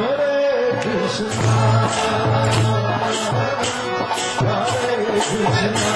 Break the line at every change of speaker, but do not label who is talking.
कृष्े Krishna